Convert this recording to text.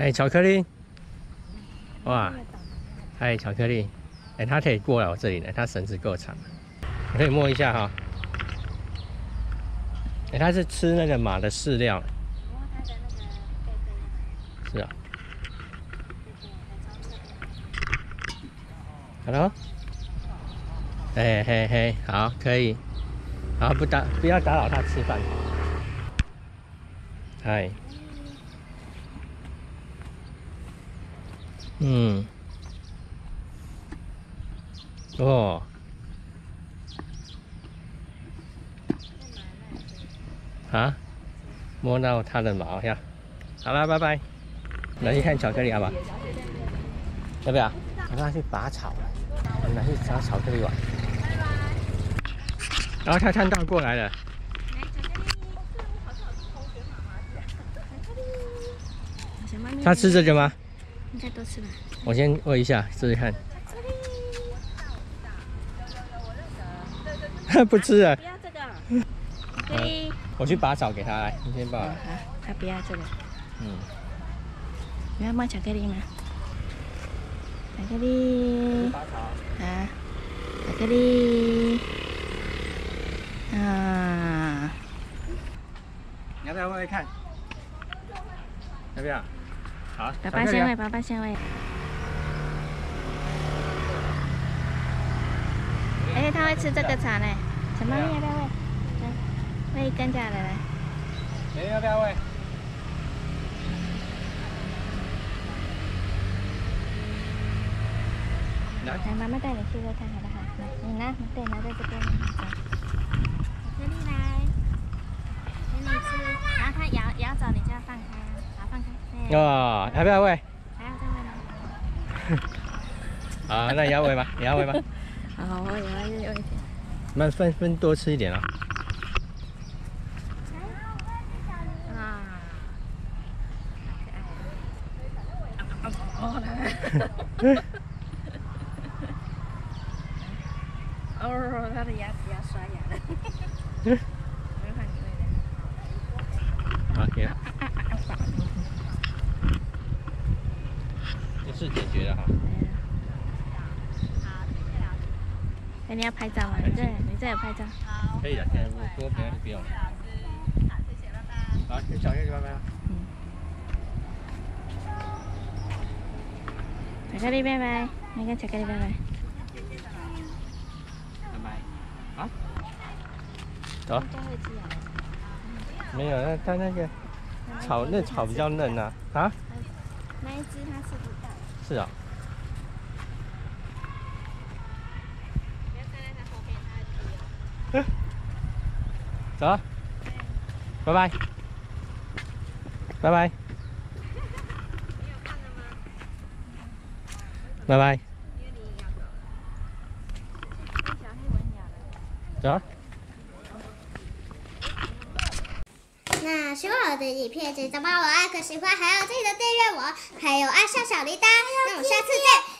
哎，巧克力，哇，嗨，巧克力，哎，它可以过来我这里呢，它绳子够长，可以摸一下哈。哎，它是吃那个马的饲料。是啊。Hello。哎嘿嘿，好，可以。好，不打，不要打扰它吃饭。嗨。嗯，哦，啊，摸到它的毛呀，好了，拜拜。来去看巧克力好不好？要不要？我让他去拔草了，我们来去找巧克力玩。然后他看到过来了。他吃这个吗？应该多吃吧。我先喂一下，试试看。不吃啊！不要这个。可以。我去拔草给他来，你先拔。好，他不要这个。嗯。你要摸巧克力吗？巧克力。啊。巧克力。啊。你要不要喂喂看？要不要？爸爸先喂，爸爸先喂。哎，他会吃这个草呢。小猫咪要不要喂？喂一根下来，要不要喂？来，妈妈带你去喂看好不好？来，你拿，对，拿在这边。巧克力来，给你吃，然后它咬咬走，你就要放开。哦，还不要喂？还要再喂吗？啊，那你要喂吗？你要喂吗？好，我也要喂一点。那分分多吃一点啊。啊，哦，他的牙齿要刷牙了。是解决了哈。好，谢谢老师。哎，你要拍照吗？你这，你这有拍照。好。可以的，先多拍不用。好，谢谢，拜拜。好，跟小月拜拜。嗯。巧克力拜拜，你跟巧克力拜拜。拜拜。啊？走。没有，那它那个草，那草比较嫩啊。啊？那一只它吃不到。是啊。走，拜拜，拜拜，拜拜。走。那喜欢我的影片，记得帮我按个喜欢，还要记得订阅我，还有按下小铃铛。那我们下次见。